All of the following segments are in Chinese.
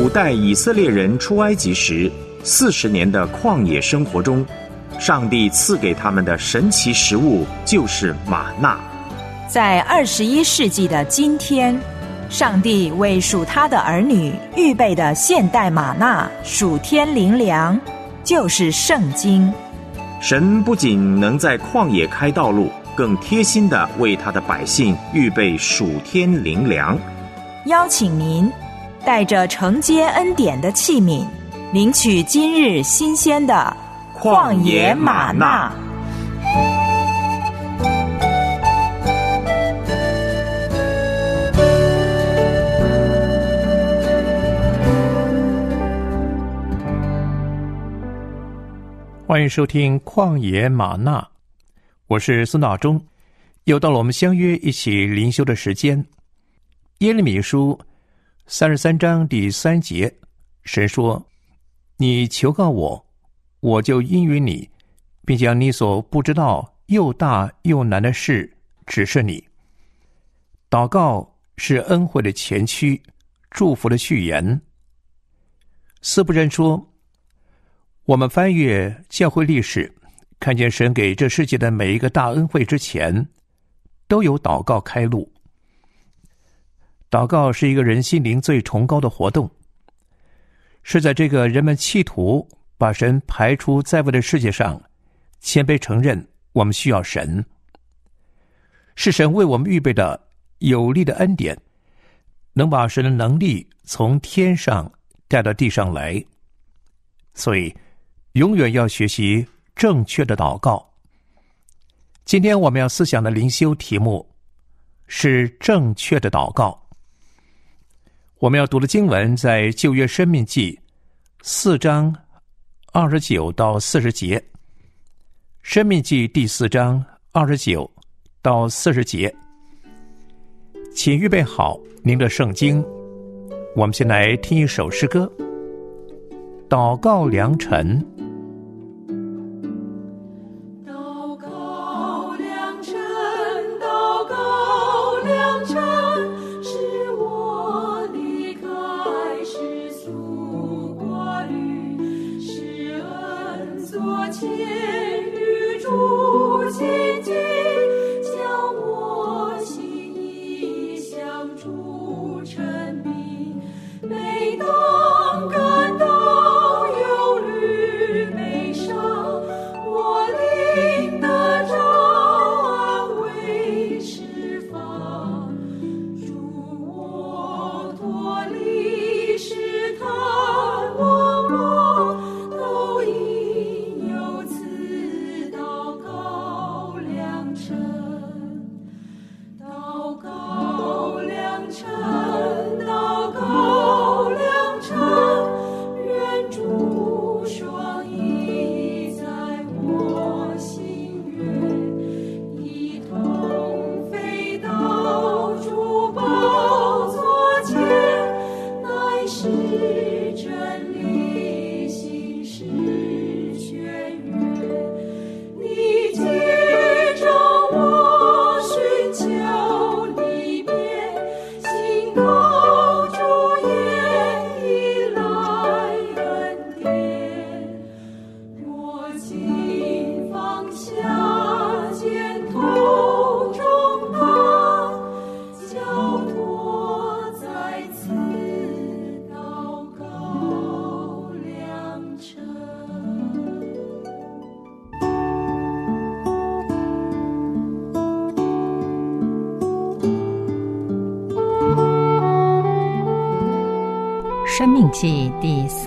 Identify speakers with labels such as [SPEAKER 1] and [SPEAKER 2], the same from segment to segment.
[SPEAKER 1] 古代以色列人出埃及时，四十年的旷野生活中，上帝赐给他们的神奇食物就是玛纳。
[SPEAKER 2] 在二十一世纪的今天，上帝为属他的儿女预备的现代玛纳属天灵粮，就是圣经。
[SPEAKER 1] 神不仅能在旷野开道路，更贴心的为他的百姓预备属天灵粮。
[SPEAKER 2] 邀请您带着承接恩典的器皿，领取今日新鲜的旷野玛纳。
[SPEAKER 3] 欢迎收听《旷野玛纳》，我是孙道忠，又到了我们相约一起灵修的时间。耶利米书三十三章第三节，神说：“你求告我，我就应允你，并将你所不知道又大又难的事指示你。”祷告是恩惠的前驱，祝福的序言。四不人说。我们翻阅教会历史，看见神给这世界的每一个大恩惠之前，都有祷告开路。祷告是一个人心灵最崇高的活动，是在这个人们企图把神排除在外的世界上，谦卑承认我们需要神，是神为我们预备的有力的恩典，能把神的能力从天上带到地上来，所以。永远要学习正确的祷告。今天我们要思想的灵修题目是正确的祷告。我们要读的经文在旧约生命记四章二十九到四十节。生命记第四章二十九到四十节，请预备好您的圣经。我们先来听一首诗歌，《祷告良辰》。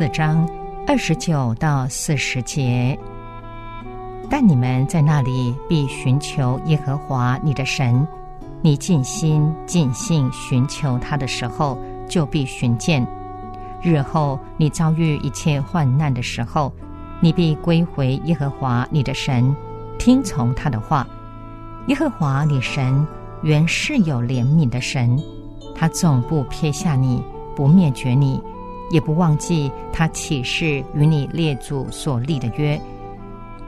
[SPEAKER 4] 四章二十九到四十节，但你们在那里必寻求耶和华你的神，你尽心尽性寻求他的时候，就必寻见。日后你遭遇一切患难的时候，你必归回耶和华你的神，听从他的话。耶和华你神原是有怜悯的神，他总不撇下你，不灭绝你。也不忘记他启示与你列祖所立的约，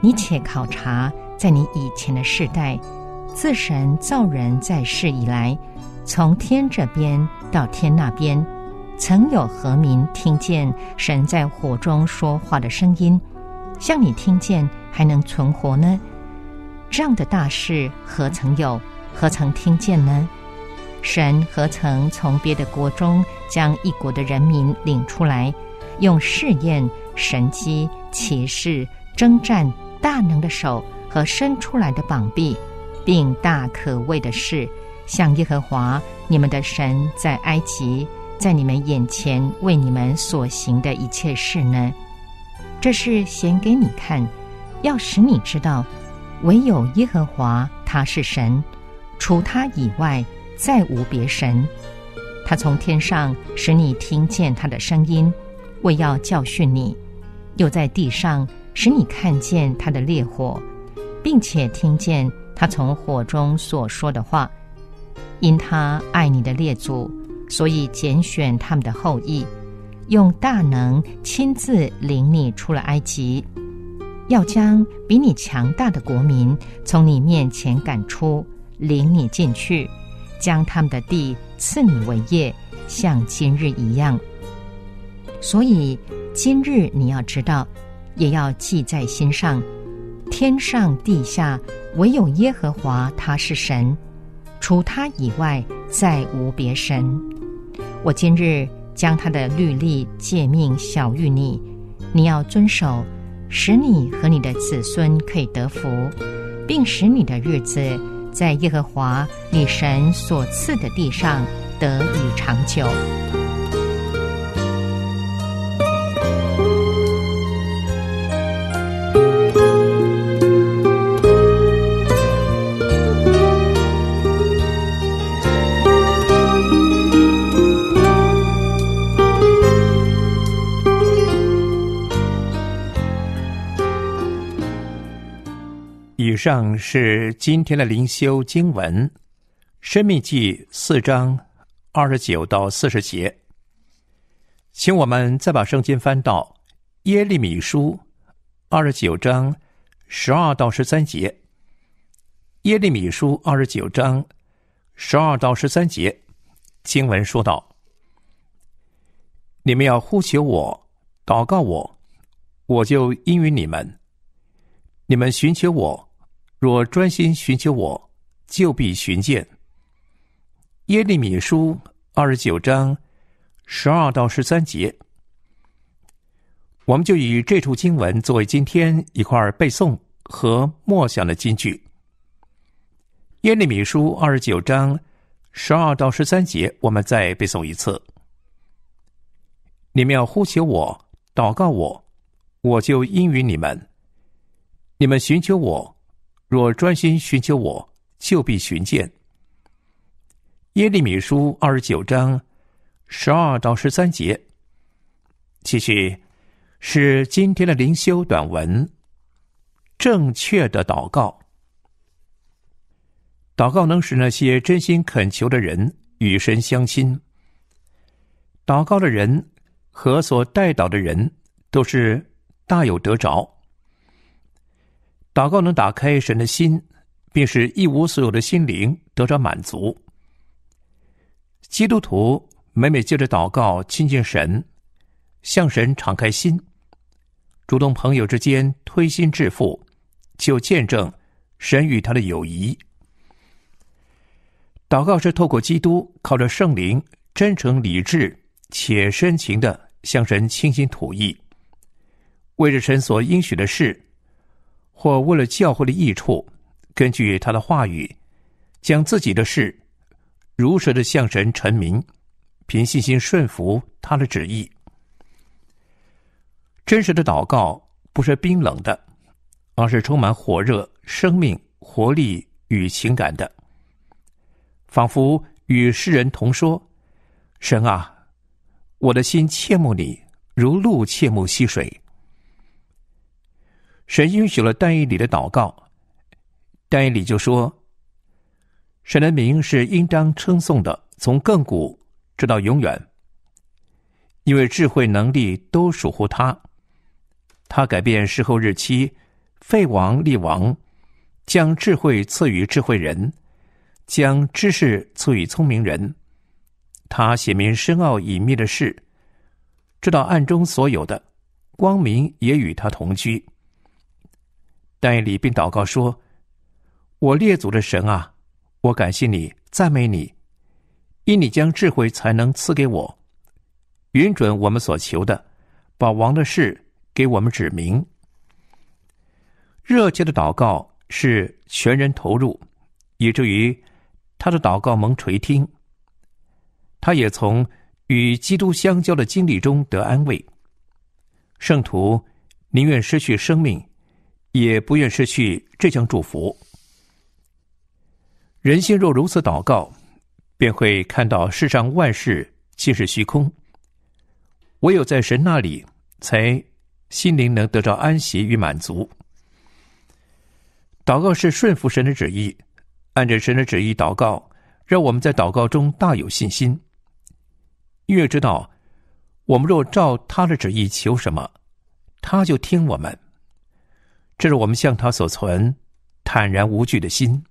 [SPEAKER 4] 你且考察，在你以前的世代，自神造人在世以来，从天这边到天那边，曾有何民听见神在火中说话的声音，像你听见还能存活呢？这样的大事何曾有？何曾听见呢？神何曾从别的国中将一国的人民领出来，用试验、神机、骑士、征战、大能的手和伸出来的膀臂，并大可畏的事，向耶和华你们的神在埃及？在你们眼前为你们所行的一切事呢？这是显给你看，要使你知道，唯有耶和华他是神，除他以外再无别神。他从天上使你听见他的声音，为要教训你；又在地上使你看见他的烈火，并且听见他从火中所说的话，因他爱你的列祖。所以拣选他们的后裔，用大能亲自领你出了埃及，要将比你强大的国民从你面前赶出，领你进去，将他们的地赐你为业，像今日一样。所以今日你要知道，也要记在心上：天上地下唯有耶和华，他是神，除他以外再无别神。我今日将他的律例诫命晓谕你，你要遵守，使你和你的子孙可以得福，并使你的日子在耶和华你神所赐的地上得以长久。
[SPEAKER 5] 上是今天的灵修经文，《生命记》四章二十九到四十节。请我们再把圣经翻到耶利米书二十九章十二到十三节。耶利米书二十九章十二到十三节经文说道：“你们要呼求我，祷告我，我就应允你们；你们寻求我。”若专心寻求我，就必寻见。耶利米书二十九章十二到十三节，我们就以这处经文作为今天一块背诵和默想的金句。耶利米书二十九章十二到十三节，我们再背诵一次。你们要呼求我，祷告我，我就应允你们。你们寻求我。若专心寻求我，就必寻见。耶利米书二十九章十二到十三节，继续是今天的灵修短文。正确的祷告，祷告能使那些真心恳求的人与神相亲。祷告的人和所带祷的人都是大有得着。祷告能打开神的心，并使一无所有的心灵得到满足。基督徒每每借着祷告亲近神，向神敞开心，主动朋友之间推心置腹，就见证神与他的友谊。祷告是透过基督，靠着圣灵，真诚理智且深情的向神倾心吐意，为着神所应许的事。或为了教会的益处，根据他的话语，将自己的事如实的向神陈明，凭信心顺服他的旨意。真实的祷告不是冰冷的，而是充满火热、生命、活力与情感的，仿佛与世人同说：“神啊，我的心切慕你，如鹿切慕溪水。”神允许了但以里的祷告，但以里就说：“神的名是应当称颂的，从亘古直到永远，因为智慧能力都属乎他。他改变事后日期，废王立王，将智慧赐予智慧人，将知识赐予聪明人，他写明深奥隐秘的事，知道暗中所有的光明也与他同居。但以理并祷告说：“我列祖的神啊，我感谢你，赞美你，因你将智慧才能赐给我，允准我们所求的，把王的事给我们指明。”热切的祷告是全人投入，以至于他的祷告蒙垂听。他也从与基督相交的经历中得安慰。圣徒宁愿失去生命，也不愿失去这项祝福。人心若如此祷告，便会看到世上万事皆是虚空。唯有在神那里，才心灵能得到安息与满足。祷告是顺服神的旨意，按着神的旨意祷告，让我们在祷告中大有信心。越知道，我们若照他的旨意求什么，他就听我们。这是我们向他所存坦然无惧的心。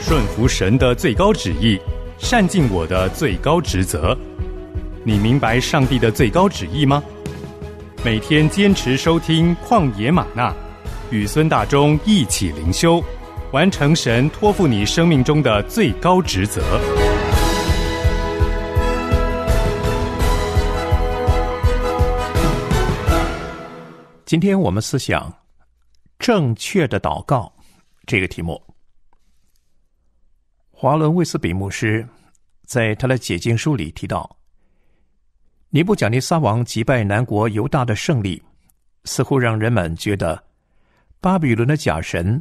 [SPEAKER 6] 顺服神的最高旨意，善尽我的最高职责。你明白上帝的最高旨意吗？每天坚持收听《旷野玛纳》，与孙大中一起灵修，完成神托付你生命中的最高职责。
[SPEAKER 5] 今天我们思想正确的祷告这个题目。华伦卫斯比牧师在他的解经书里提到。尼布甲尼撒王击败南国犹大的胜利，似乎让人们觉得巴比伦的假神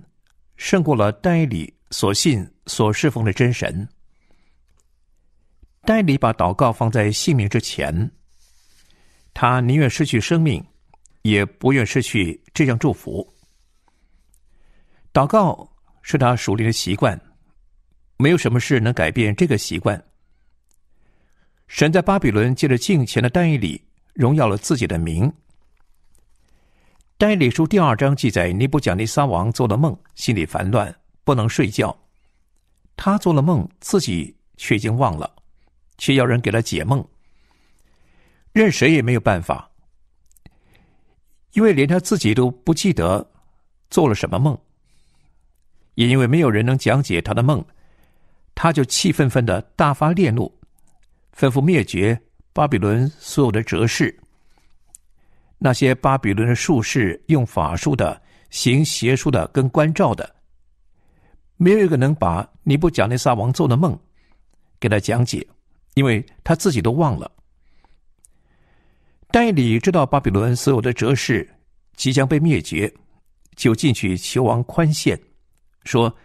[SPEAKER 5] 胜过了代理所信所侍奉的真神。代理把祷告放在性命之前，他宁愿失去生命，也不愿失去这项祝福。祷告是他熟练的习惯，没有什么事能改变这个习惯。神在巴比伦借着敬虔的丹以里荣耀了自己的名。丹以理书第二章记载，尼布甲尼撒王做了梦，心里烦乱，不能睡觉。他做了梦，自己却已经忘了，却要人给他解梦。任谁也没有办法，因为连他自己都不记得做了什么梦，也因为没有人能讲解他的梦，他就气愤愤的大发烈怒。吩咐灭绝巴比伦所有的哲士，那些巴比伦的术士用法术的、行邪术的、跟关照的，没有一个能把尼布贾内撒王做的梦给他讲解，因为他自己都忘了。但以理知道巴比伦所有的哲士即将被灭绝，就进去求王宽限，说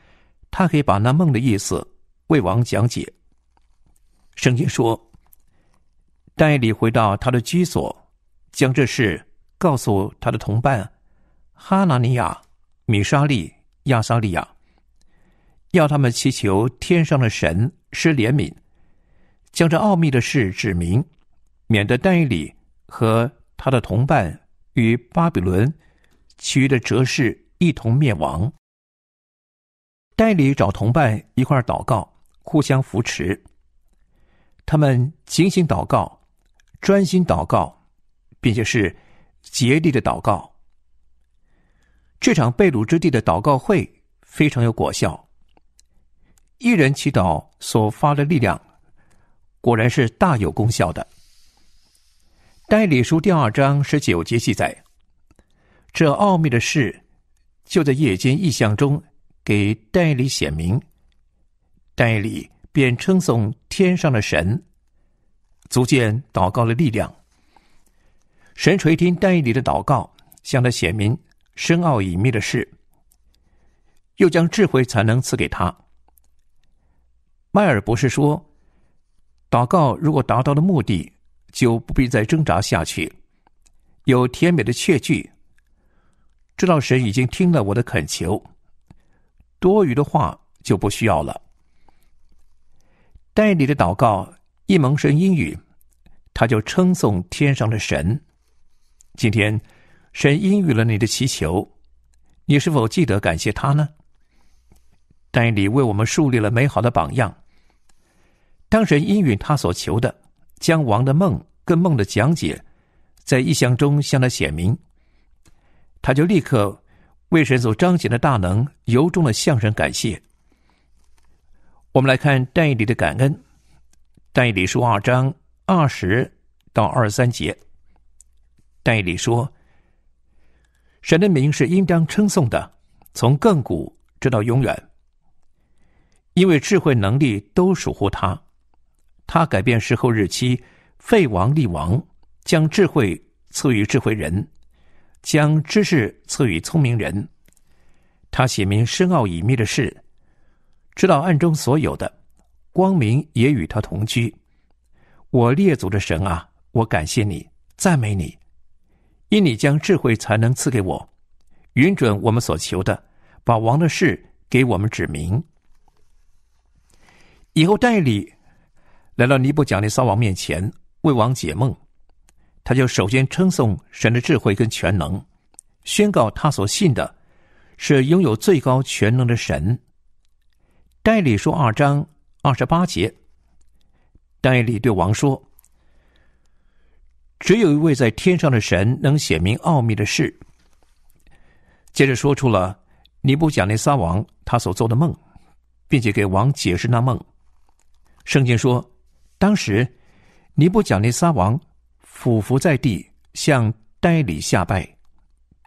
[SPEAKER 5] 他可以把那梦的意思为王讲解。圣经说：“戴里回到他的居所，将这事告诉他的同伴哈拿尼亚、米沙利、亚撒利亚，要他们祈求天上的神施怜悯，将这奥秘的事指明，免得戴里和他的同伴与巴比伦其余的哲士一同灭亡。”戴里找同伴一块祷告，互相扶持。他们警醒祷告，专心祷告，并且是竭力的祷告。这场被掳之地的祷告会非常有果效。一人祈祷所发的力量，果然是大有功效的。代理书第二章十九节记载，这奥秘的事就在夜间异象中给代理显明，代理。便称颂天上的神，足见祷告的力量。神垂听代理的祷告，向他显明深奥隐秘的事，又将智慧才能赐给他。迈尔博士说：“祷告如果达到了目的，就不必再挣扎下去，有甜美的确据，知道神已经听了我的恳求，多余的话就不需要了。”代理的祷告一蒙神应允，他就称颂天上的神。今天，神应允了你的祈求，你是否记得感谢他呢？代理为我们树立了美好的榜样，当神应允他所求的，将王的梦跟梦的讲解，在异象中向他显明，他就立刻为神所彰显的大能，由衷的向神感谢。我们来看但以理的感恩，但以理书二章二十到二十三节，但以理说：“神的名是应当称颂的，从亘古直到永远，因为智慧能力都属乎他。”他改变时候日期，废王立王，将智慧赐予智慧人，将知识赐予聪明人。他写明深奥隐秘的事，知道暗中所有的，光明也与他同居。我列祖的神啊，我感谢你，赞美你，因你将智慧才能赐给我，允准我们所求的，把王的事给我们指明。以后代理。来到尼布甲尼撒王面前为王解梦，他就首先称颂神的智慧跟全能，宣告他所信的是拥有最高全能的神。代理说二章二十八节，代理对王说：“只有一位在天上的神能显明奥秘的事。”接着说出了尼布甲尼撒王他所做的梦，并且给王解释那梦。圣经说。当时，尼布甲尼撒王俯伏在地，向代理下拜，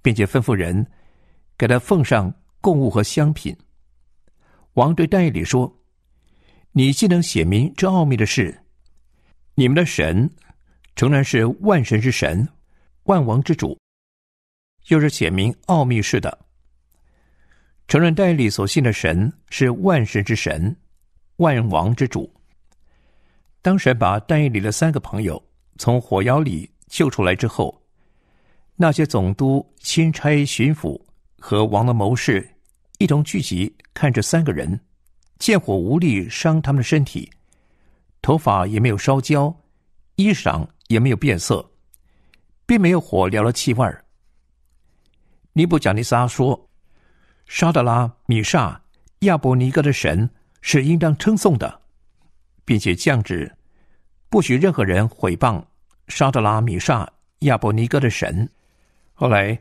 [SPEAKER 5] 并且吩咐人给他奉上贡物和香品。王对代理说：“你既能写明这奥秘的事，你们的神诚然是万神之神，万王之主，又是写明奥秘事的。承认代理所信的神是万神之神，万王之主。”当神把但以里的三个朋友从火窑里救出来之后，那些总督、钦差、巡抚和王的谋士一同聚集，看着三个人，见火无力伤他们的身体，头发也没有烧焦，衣裳也没有变色，并没有火燎了气味。尼布贾尼撒说：“沙德拉、米沙、亚伯尼哥的神是应当称颂的，并且降旨。”不许任何人毁谤沙德拉米沙亚伯尼哥的神。后来，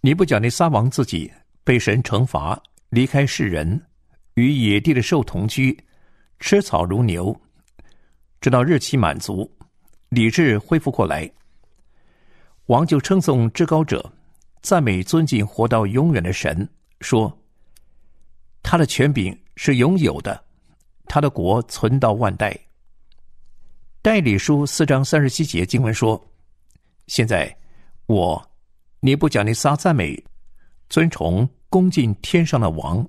[SPEAKER 5] 尼布甲尼撒王自己被神惩罚，离开世人，与野地的兽同居，吃草如牛，直到日期满足，理智恢复过来。王就称颂至高者，赞美尊敬活到永远的神，说：“他的权柄是永有的，他的国存到万代。”代理书四章三十七节经文说：“现在我，尼布甲尼撒赞美、尊崇、恭敬天上的王，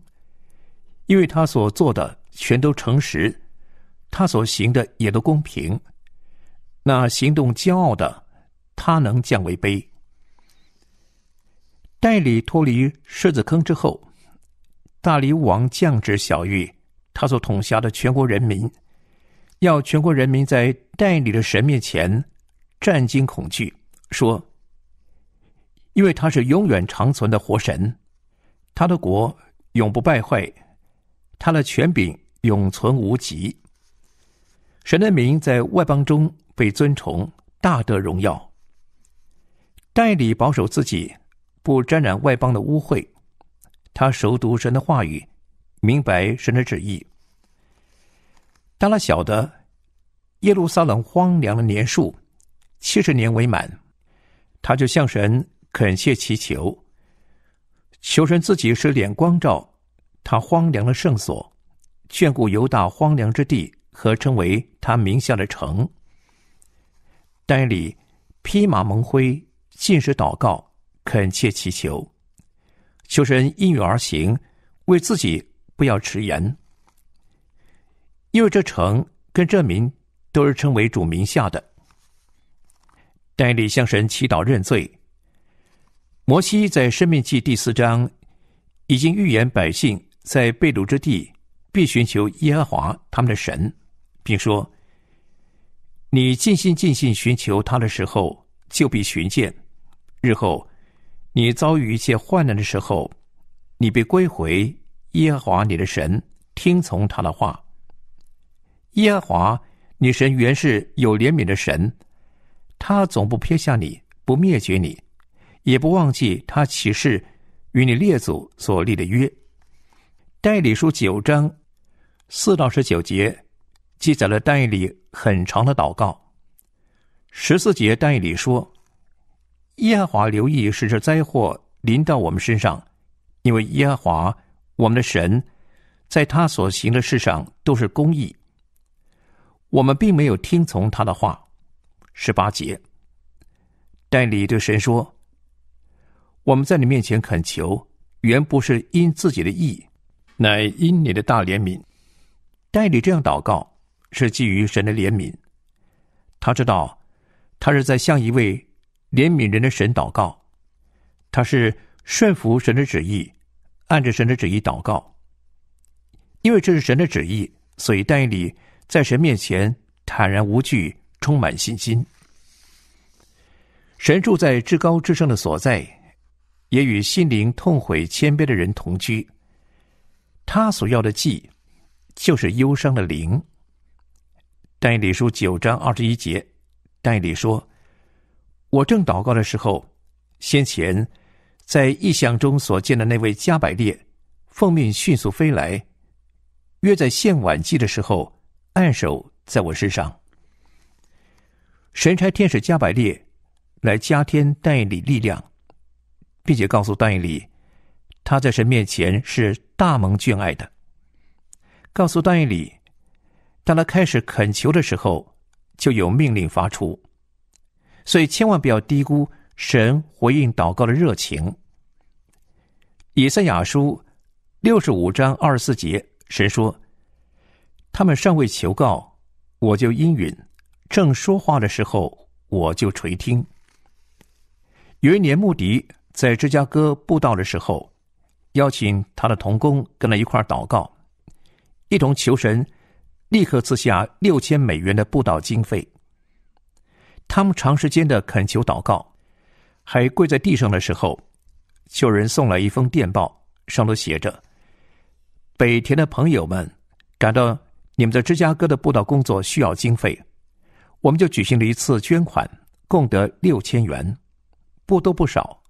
[SPEAKER 5] 因为他所做的全都诚实，他所行的也都公平。那行动骄傲的，他能降为卑。代理脱离狮子坑之后，大理王降旨小玉他所统辖的全国人民。”要全国人民在代理的神面前战惊恐惧，说：“因为他是永远长存的活神，他的国永不败坏，他的权柄永存无极。神的名在外邦中被尊崇，大得荣耀。代理保守自己，不沾染外邦的污秽，他熟读神的话语，明白神的旨意。”当他晓得耶路撒冷荒凉的年数七十年为满，他就向神恳切祈求，求神自己使脸光照他荒凉的圣所，眷顾犹大荒凉之地和称为他名下的城。丹里披麻蒙灰，尽是祷告，恳切祈求，求神应允而行，为自己不要迟延。因为这城跟这民都是称为主名下的，代理向神祈祷认罪。摩西在《生命记》第四章已经预言百姓在被掳之地必寻求耶和华他们的神，并说：“你尽心尽心寻求他的时候，就必寻见；日后你遭遇一切患难的时候，你必归回耶和华你的神，听从他的话。”耶和华，你神原是有怜悯的神，他总不撇下你，不灭绝你，也不忘记他起誓与你列祖所立的约。代理书九章四到十九节记载了代理很长的祷告。十四节代理说：“耶和华留意使这灾祸临到我们身上，因为耶和华我们的神，在他所行的事上都是公义。我们并没有听从他的话。”十八节代理对神说：“我们在你面前恳求，原不是因自己的意。”乃因你的大怜悯，代理这样祷告，是基于神的怜悯。他知道，他是在向一位怜悯人的神祷告，他是顺服神的旨意，按着神的旨意祷告。因为这是神的旨意，所以代理在神面前坦然无惧，充满信心。神住在至高至圣的所在，也与心灵痛悔谦卑的人同居。他所要的祭，就是忧伤的灵。但以理书九章二十一节，但以理说：“我正祷告的时候，先前在异象中所见的那位加百列，奉命迅速飞来，约在献晚祭的时候，按手在我身上。神差天使加百列来加添但以理力量，并且告诉但以理，他在神面前是。”大蒙眷爱的，告诉但以理，当他开始恳求的时候，就有命令发出，所以千万不要低估神回应祷告的热情。以赛亚书六十五章二十四节，神说：“他们尚未求告，我就应允；正说话的时候，我就垂听。”有一年，穆迪在芝加哥布道的时候。邀请他的童工跟他一块祷告，一同求神立刻赐下六千美元的布道经费。他们长时间的恳求祷告，还跪在地上的时候，就人送来一封电报，上头写着：“北田的朋友们，感到你们在芝加哥的布道工作需要经费，我们就举行了一次捐款，共得六千元，不多不少。”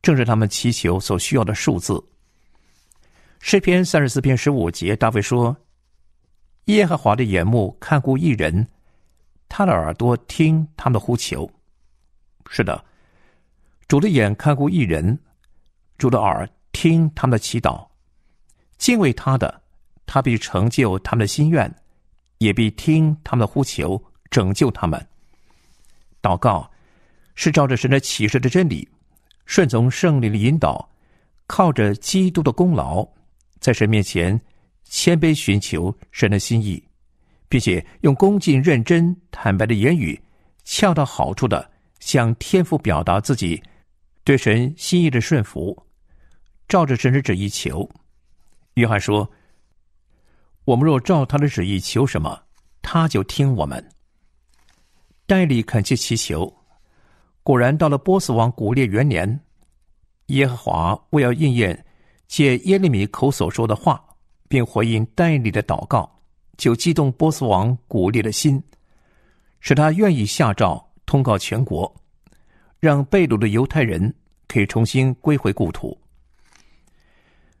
[SPEAKER 5] 正是他们祈求所需要的数字。诗篇三十四篇十五节，大卫说：“耶和华的眼目看顾一人，他的耳朵听他们的呼求。”是的，主的眼看顾一人，主的耳听他们的祈祷。敬畏他的，他必成就他们的心愿，也必听他们的呼求，拯救他们。祷告是照着神的启示的真理。顺从圣灵的引导，靠着基督的功劳，在神面前谦卑寻求神的心意，并且用恭敬、认真、坦白的言语，恰到好处的向天父表达自己对神心意的顺服，照着神的旨意求。约翰说：“我们若照他的旨意求什么，他就听我们。”代理恳切祈求。果然，到了波斯王古列元年，耶和华为要应验借耶利米口所说的话，并回应代理的祷告，就激动波斯王古列的心，使他愿意下诏通告全国，让被掳的犹太人可以重新归回故土。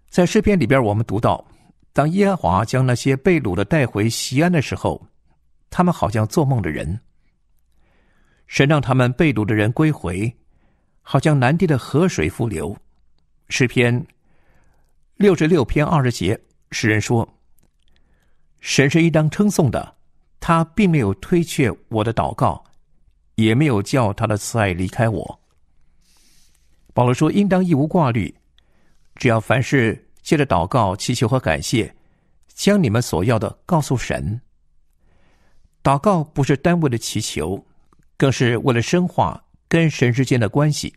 [SPEAKER 5] 在诗篇里边，我们读到，当耶和华将那些被掳的带回西安的时候，他们好像做梦的人。神让他们被掳的人归回，好像南地的河水复流。诗篇六十六篇二十节，诗人说：“神是一当称颂的，他并没有推却我的祷告，也没有叫他的慈爱离开我。”保罗说：“应当一无挂虑，只要凡事借着祷告、祈求和感谢，将你们所要的告诉神。祷告不是单位的祈求。”更是为了深化跟神之间的关系，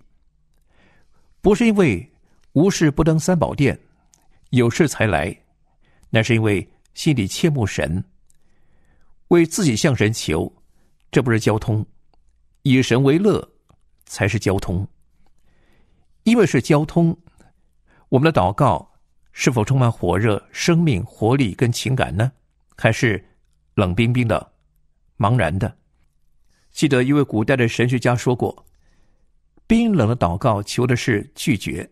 [SPEAKER 5] 不是因为无事不登三宝殿，有事才来，那是因为心里切慕神，为自己向神求，这不是交通，以神为乐才是交通。因为是交通，我们的祷告是否充满火热、生命、活力跟情感呢？还是冷冰冰的、茫然的。记得一位古代的神学家说过：“冰冷的祷告求的是拒绝，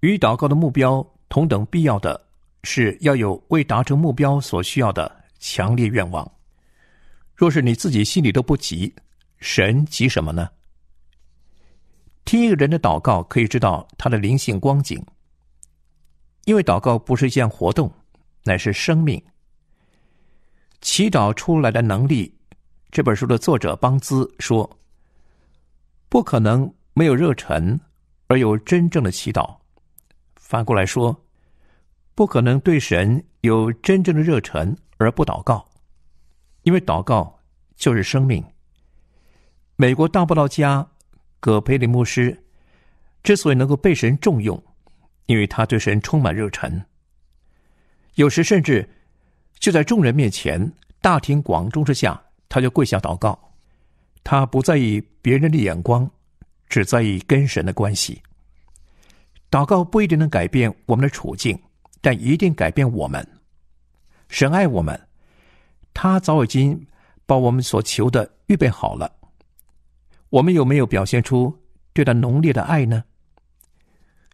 [SPEAKER 5] 与祷告的目标同等必要的是要有为达成目标所需要的强烈愿望。若是你自己心里都不急，神急什么呢？”听一个人的祷告，可以知道他的灵性光景，因为祷告不是一项活动，乃是生命。祈祷出来的能力。这本书的作者邦兹说：“不可能没有热忱而有真正的祈祷。反过来说，不可能对神有真正的热忱而不祷告，因为祷告就是生命。”美国大布道家葛培林牧师之所以能够被神重用，因为他对神充满热忱，有时甚至就在众人面前、大庭广众之下。他就跪下祷告，他不在意别人的眼光，只在意跟神的关系。祷告不一定能改变我们的处境，但一定改变我们。神爱我们，他早已经把我们所求的预备好了。我们有没有表现出对他浓烈的爱呢？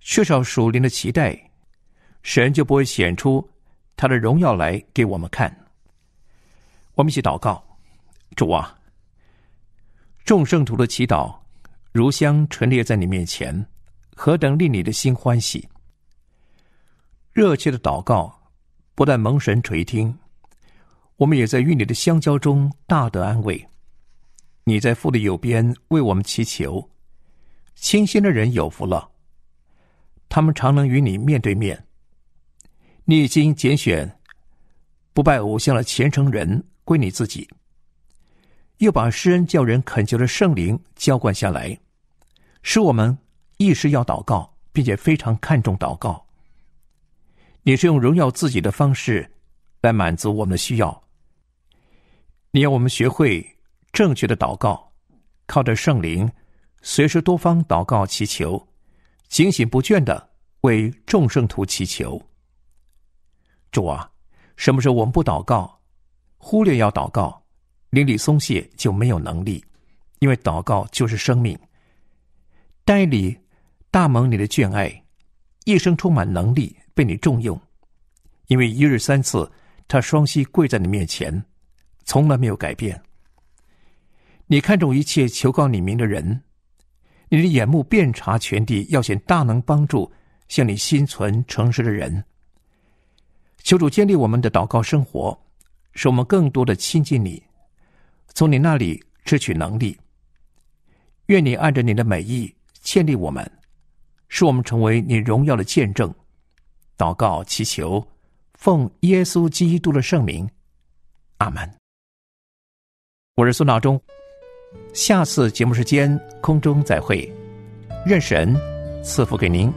[SPEAKER 5] 缺少属灵的期待，神就不会显出他的荣耀来给我们看。我们一起祷告。主啊，众圣徒的祈祷如香陈列在你面前，何等令你的心欢喜！热切的祷告不但蒙神垂听，我们也在与你的相交中大得安慰。你在父的右边为我们祈求，清心的人有福了，他们常能与你面对面。你已经拣选不拜偶像的虔诚人归你自己。又把施恩叫人恳求的圣灵浇灌下来，使我们意识要祷告，并且非常看重祷告。你是用荣耀自己的方式来满足我们的需要。你要我们学会正确的祷告，靠着圣灵，随时多方祷告祈求，警醒不倦的为众圣徒祈求。主啊，什么时候我们不祷告，忽略要祷告？灵里松懈就没有能力，因为祷告就是生命。代理大蒙你的眷爱，一生充满能力，被你重用。因为一日三次，他双膝跪在你面前，从来没有改变。你看重一切求告你名的人，你的眼目遍察全地，要显大能帮助向你心存诚实的人。求主建立我们的祷告生活，使我们更多的亲近你。从你那里支取能力，愿你按着你的美意建立我们，使我们成为你荣耀的见证。祷告祈求，奉耶稣基督的圣名，阿门。我是苏闹中，下次节目时间空中再会，愿神赐福给您。